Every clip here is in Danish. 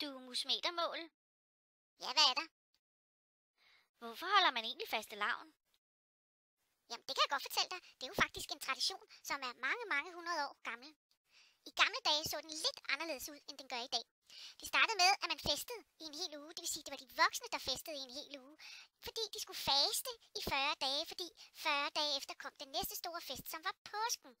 Du musmetermål. Ja, hvad er der? Hvorfor holder man egentlig faste lavn? Jamen, det kan jeg godt fortælle dig. Det er jo faktisk en tradition, som er mange, mange hundrede år gammel. I gamle dage så den lidt anderledes ud, end den gør i dag. Det startede med, at man festede i en hel uge. Det vil sige, det var de voksne, der festede i en hel uge. Fordi de skulle faste i 40 dage, fordi 40 dage efter kom den næste store fest, som var påsken.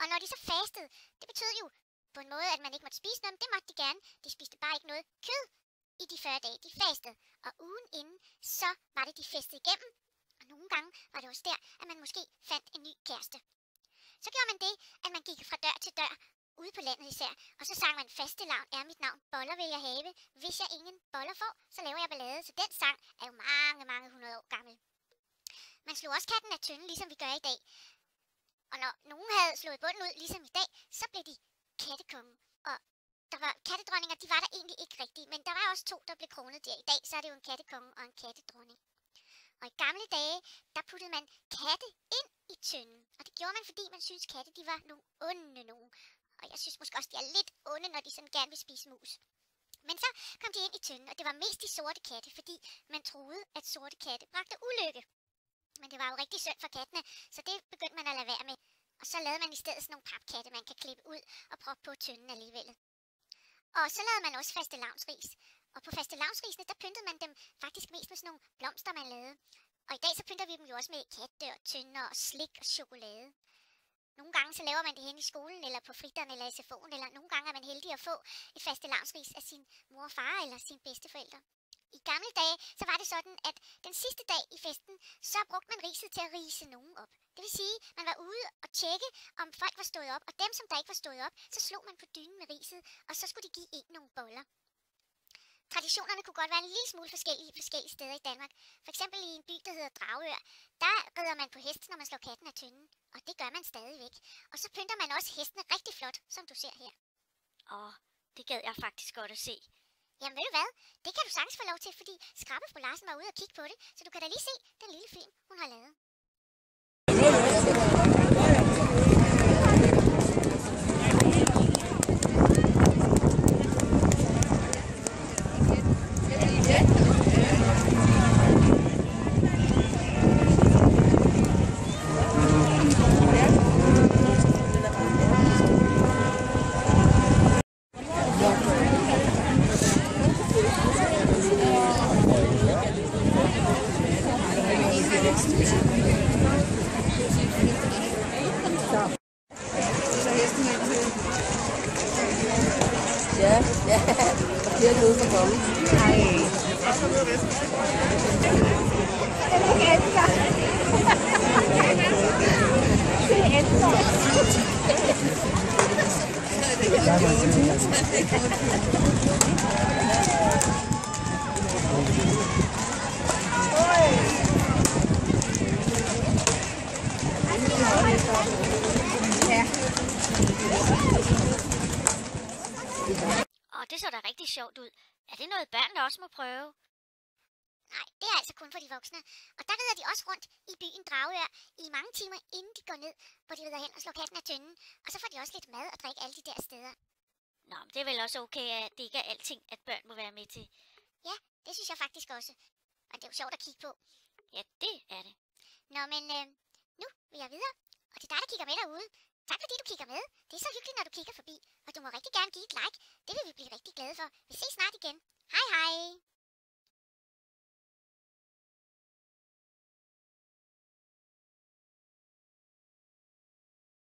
Og når de så fastede, det betød jo på en måde, at man ikke måtte spise noget, men det måtte de gerne. De spiste bare ikke noget kød i de 40 dage, de fastede. Og ugen inden, så var det, de festede igennem. Og nogle gange var det også der, at man måske fandt en ny kæreste. Så gjorde man det, at man gik fra dør til dør, ude på landet især, og så sang man faste lavn er mit navn, boller vil jeg have. Hvis jeg ingen boller får, så laver jeg ballade. Så den sang er jo mange, mange hundrede år gammel. Man slog også katten af tynden, ligesom vi gør i dag. Og når nogen havde slået bunden ud, ligesom i dag, så blev de kattekonge. Og der var kattedronninger, de var der egentlig ikke rigtige, men der var også to, der blev kronet der. I dag, så er det jo en kattekonge og en kattedronning. Og i gamle dage, der puttede man katte ind i tynden. Og det gjorde man, fordi man synes katte de var nogle onde nogen. Og jeg synes måske også, de er lidt onde, når de sådan gerne vil spise mus. Men så kom de ind i tynden, og det var mest de sorte katte, fordi man troede, at sorte katte bragte ulykke. Men det var jo rigtig synd for kattene, så det begyndte man at lade være med. Og så lavede man i stedet sådan nogle papkatte, man kan klippe ud og proppe på tynden alligevel. Og så lavede man også faste lavnsris. Og på faste lavnsrisene, der pyntede man dem faktisk mest med sådan nogle blomster, man lavede. Og i dag så pynter vi dem jo også med katte og tynder og slik og chokolade. Nogle gange så laver man det hen i skolen, eller på fritteren, eller SFO'en, eller nogle gange er man heldig at få et faste lavnsris af sin mor og far, eller sin bedsteforældre. I gamle dage, så var det sådan, at den sidste dag i festen, så brugte man riset til at rise nogen op. Det vil sige, man var ude og tjekke, om folk var stået op, og dem, som der ikke var stået op, så slog man på dynen med riset, og så skulle de give en nogle boller. Traditionerne kunne godt være en lille smule forskellige i forskellige steder i Danmark. For eksempel i en by, der hedder Dragør, der rider man på hest, når man slår katten af tynden. Og det gør man stadigvæk. Og så pynter man også hestene rigtig flot, som du ser her. Åh, det gad jeg faktisk godt at se. Jamen ved du hvad? Det kan du sagtens få lov til, fordi Skrabbe fru Larsen var ude og kigge på det. Så du kan da lige se den lille film, hun har lavet. Ja, ja. Og flere døde for kongen. Ej. Åh, det så da rigtig sjovt ud. Er det noget, børnene også må prøve? Nej, det er altså kun for de voksne. Og der rider de også rundt i byen Dragør i mange timer, inden de går ned, hvor de rider hen og slår katten af tynden. Og så får de også lidt mad og drikke alle de der steder. Nå, men det er vel også okay, at det ikke er alting, at børn må være med til. Det synes jeg faktisk også. Og det er jo sjovt at kigge på. Ja, det er det. Nå, men øh, nu vil jeg videre. Og til dig, der kigger med derude. Tak fordi du kigger med. Det er så hyggeligt, når du kigger forbi. Og du må rigtig gerne give et like. Det vil vi blive rigtig glade for. Vi ses snart igen. Hej hej.